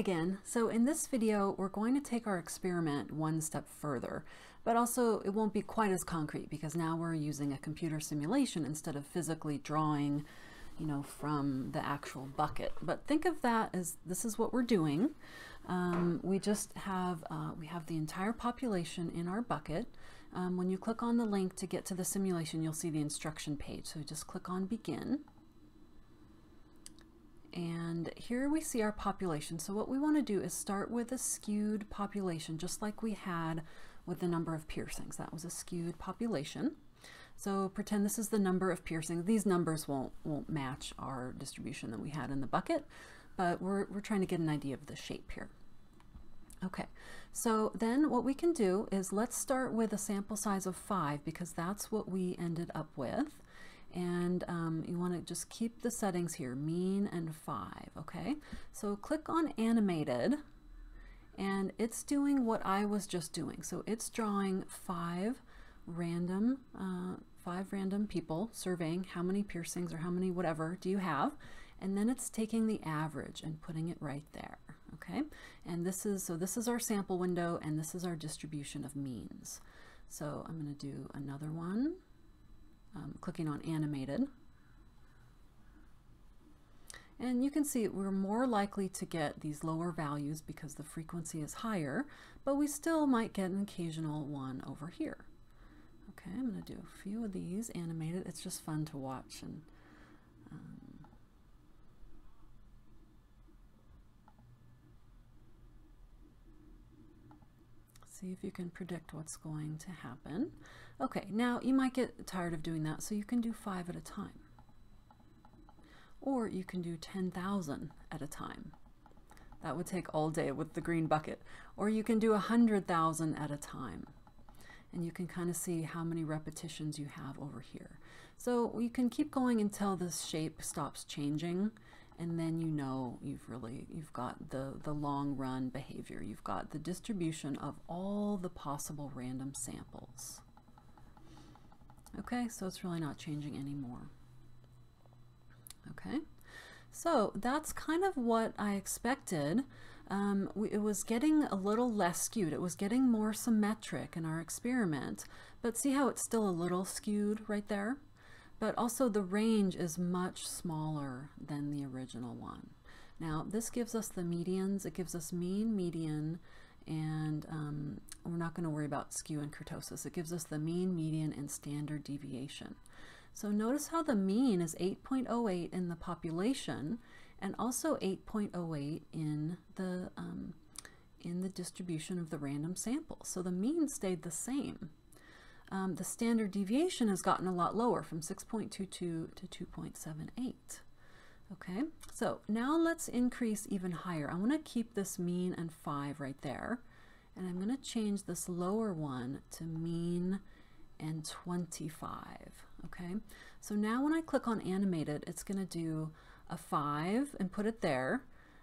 again. So in this video, we're going to take our experiment one step further, but also it won't be quite as concrete because now we're using a computer simulation instead of physically drawing, you know, from the actual bucket. But think of that as this is what we're doing. Um, we just have, uh, we have the entire population in our bucket. Um, when you click on the link to get to the simulation, you'll see the instruction page. So just click on begin. And here we see our population. So what we want to do is start with a skewed population, just like we had with the number of piercings. That was a skewed population. So pretend this is the number of piercings. These numbers won't, won't match our distribution that we had in the bucket, but we're, we're trying to get an idea of the shape here. Okay, so then what we can do is let's start with a sample size of five because that's what we ended up with and um, you want to just keep the settings here, mean and 5, okay? So click on animated, and it's doing what I was just doing. So it's drawing five random, uh, five random people, surveying how many piercings or how many whatever do you have, and then it's taking the average and putting it right there, okay? And this is, so this is our sample window, and this is our distribution of means. So I'm going to do another one um, clicking on animated. And you can see we're more likely to get these lower values because the frequency is higher, but we still might get an occasional one over here. Okay, I'm going to do a few of these animated. It's just fun to watch and um, see if you can predict what's going to happen. Okay, now you might get tired of doing that, so you can do five at a time. Or you can do 10,000 at a time. That would take all day with the green bucket. Or you can do 100,000 at a time. And you can kind of see how many repetitions you have over here. So you can keep going until this shape stops changing and then you know you've really you've got the the long run behavior you've got the distribution of all the possible random samples okay so it's really not changing anymore. Okay so that's kind of what I expected. Um, we, it was getting a little less skewed. It was getting more symmetric in our experiment. But see how it's still a little skewed right there? But also the range is much smaller than the original one. Now this gives us the medians, it gives us mean, median, and um, we're not going to worry about skew and kurtosis. It gives us the mean, median, and standard deviation. So notice how the mean is 8.08 in the population and also 8.08 in the um, in the distribution of the random sample. So the mean stayed the same um, the standard deviation has gotten a lot lower from 6.22 to 2.78. Okay, so now let's increase even higher. I want to keep this mean and 5 right there. And I'm going to change this lower one to mean and 25. Okay, so now when I click on animated, it's going to do a 5 and put it there.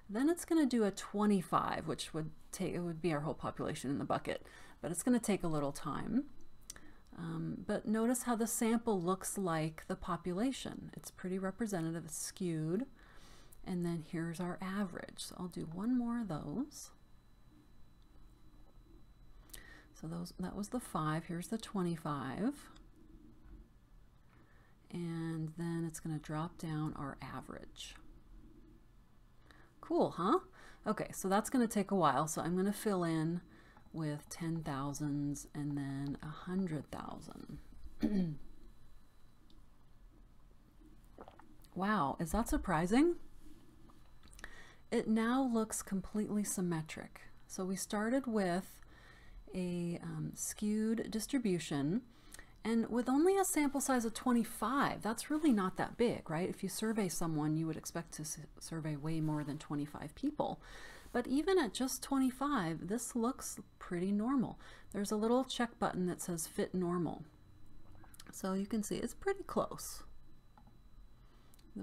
Then it's going to do a 25, which would take, it would be our whole population in the bucket, but it's going to take a little time. Um, but notice how the sample looks like the population. It's pretty representative, it's skewed. And then here's our average. So I'll do one more of those. So those that was the 5. Here's the 25. And then it's going to drop down our average. Cool, huh? Okay, so that's going to take a while. So I'm going to fill in with ten thousands and then a hundred thousand. wow, is that surprising? It now looks completely symmetric. So we started with a um, skewed distribution and with only a sample size of 25, that's really not that big, right? If you survey someone, you would expect to survey way more than 25 people. But even at just 25, this looks pretty normal. There's a little check button that says fit normal. So you can see it's pretty close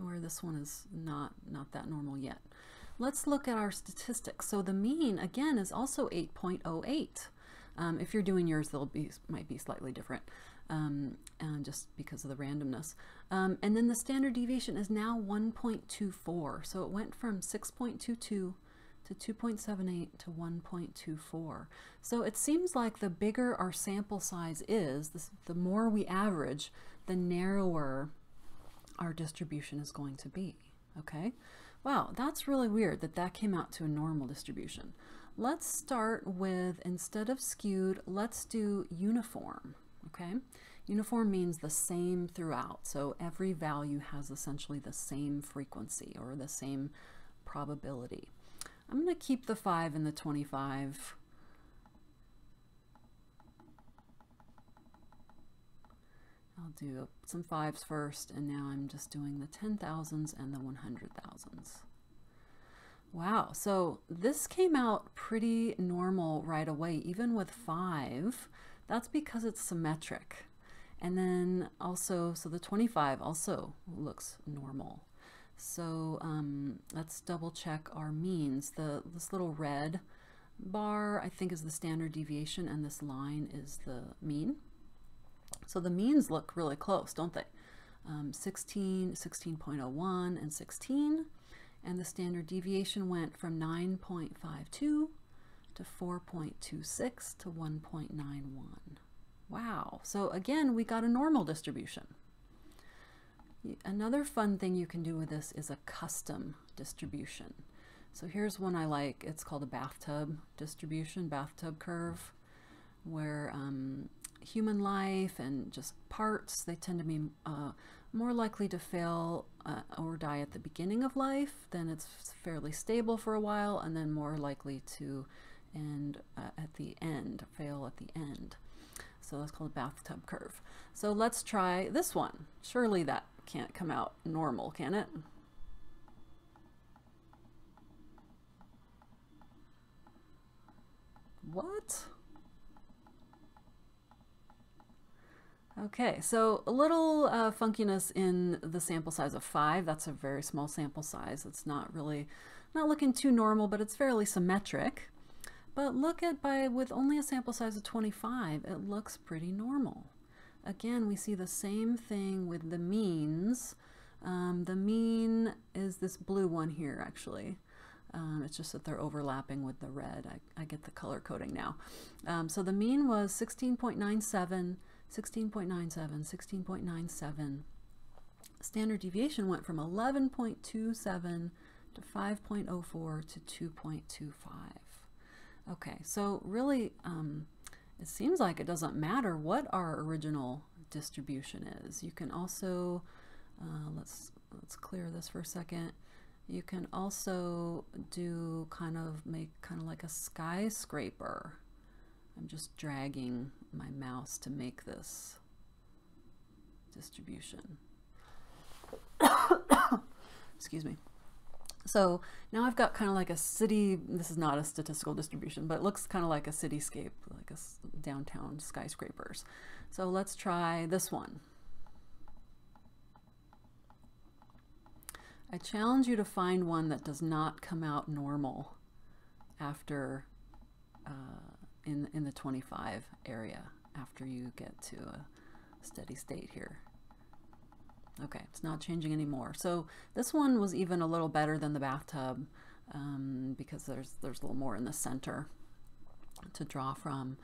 where this one is not, not that normal yet. Let's look at our statistics. So the mean, again, is also 8.08. Um, if you're doing yours, they'll be might be slightly different um, just because of the randomness. Um, and then the standard deviation is now 1.24. So it went from 6.22 to 2.78 to 1.24. So it seems like the bigger our sample size is, the, the more we average, the narrower our distribution is going to be, okay? Wow, that's really weird that that came out to a normal distribution. Let's start with, instead of skewed, let's do uniform, okay? Uniform means the same throughout, so every value has essentially the same frequency or the same probability. I'm going to keep the 5 and the 25 I'll do some fives first, and now I'm just doing the 10,000s and the 100,000s. Wow, so this came out pretty normal right away, even with five. That's because it's symmetric. And then also, so the 25 also looks normal. So um, let's double check our means. The This little red bar, I think, is the standard deviation, and this line is the mean. So the means look really close, don't they? Um, 16, 16.01, and 16. And the standard deviation went from 9.52 to 4.26 to 1.91. Wow. So again, we got a normal distribution. Another fun thing you can do with this is a custom distribution. So here's one I like. It's called a bathtub distribution, bathtub curve, where um, human life and just parts, they tend to be uh, more likely to fail uh, or die at the beginning of life. Then it's fairly stable for a while and then more likely to end uh, at the end, fail at the end. So that's called a bathtub curve. So let's try this one. Surely that can't come out normal, can it? What? Okay, so a little uh, funkiness in the sample size of five. That's a very small sample size. It's not really, not looking too normal, but it's fairly symmetric. But look at by with only a sample size of 25, it looks pretty normal. Again, we see the same thing with the means. Um, the mean is this blue one here, actually. Um, it's just that they're overlapping with the red. I, I get the color coding now. Um, so the mean was 16.97 16.97, 16.97. Standard deviation went from 11.27 to 5.04 to 2.25. Okay, so really um, it seems like it doesn't matter what our original distribution is. You can also, uh, let's, let's clear this for a second. You can also do kind of make kind of like a skyscraper. I'm just dragging my mouse to make this distribution. Excuse me. So now I've got kind of like a city, this is not a statistical distribution, but it looks kind of like a cityscape, like a downtown skyscrapers. So let's try this one. I challenge you to find one that does not come out normal after uh, in, in the 25 area after you get to a steady state here. Okay, it's not changing anymore. So this one was even a little better than the bathtub um, because there's, there's a little more in the center to draw from.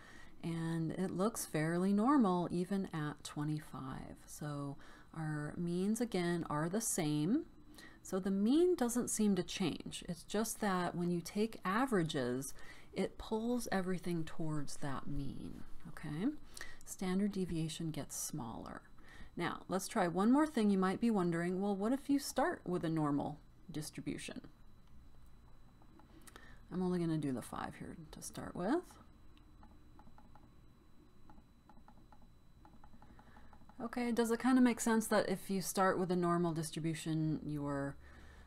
And it looks fairly normal even at 25. So our means again are the same. So the mean doesn't seem to change. It's just that when you take averages, it pulls everything towards that mean, okay? Standard deviation gets smaller. Now, let's try one more thing. You might be wondering, well, what if you start with a normal distribution? I'm only going to do the 5 here to start with. Okay, does it kind of make sense that if you start with a normal distribution, your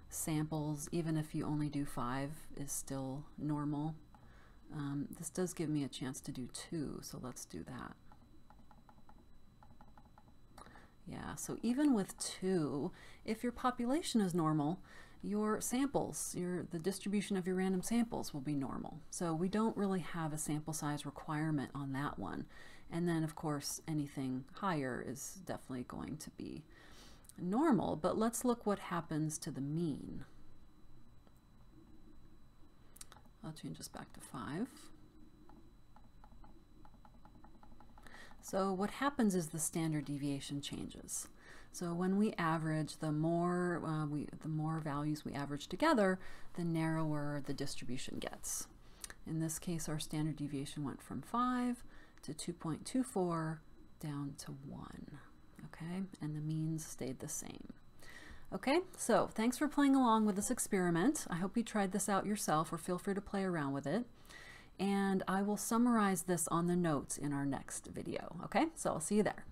samples, even if you only do 5, is still normal? Um, this does give me a chance to do two, so let's do that. Yeah, so even with two, if your population is normal, your samples, your the distribution of your random samples will be normal. So we don't really have a sample size requirement on that one. And then of course anything higher is definitely going to be normal, but let's look what happens to the mean. I'll change this back to 5. So what happens is the standard deviation changes. So when we average, the more uh, we, the more values we average together, the narrower the distribution gets. In this case, our standard deviation went from 5 to 2.24 down to 1. Okay, and the means stayed the same. Okay, so thanks for playing along with this experiment. I hope you tried this out yourself or feel free to play around with it. And I will summarize this on the notes in our next video. Okay, so I'll see you there.